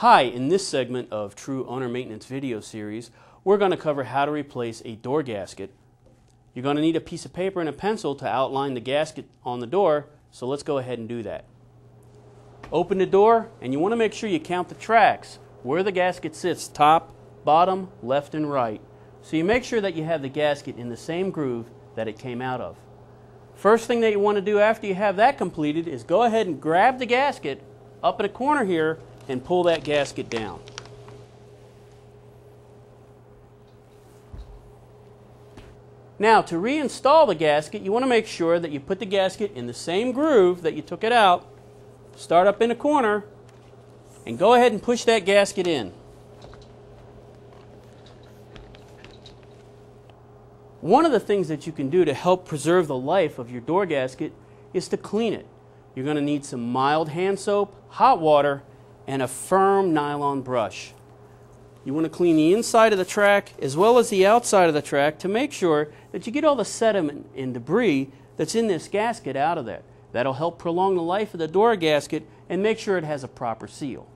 Hi, in this segment of True Owner Maintenance video series, we're going to cover how to replace a door gasket. You're going to need a piece of paper and a pencil to outline the gasket on the door, so let's go ahead and do that. Open the door, and you want to make sure you count the tracks, where the gasket sits, top, bottom, left, and right. So you make sure that you have the gasket in the same groove that it came out of. First thing that you want to do after you have that completed is go ahead and grab the gasket up at a corner here and pull that gasket down. Now to reinstall the gasket you want to make sure that you put the gasket in the same groove that you took it out, start up in a corner and go ahead and push that gasket in. One of the things that you can do to help preserve the life of your door gasket is to clean it. You're going to need some mild hand soap, hot water, and a firm nylon brush. You want to clean the inside of the track as well as the outside of the track to make sure that you get all the sediment and debris that's in this gasket out of there. That'll help prolong the life of the door gasket and make sure it has a proper seal.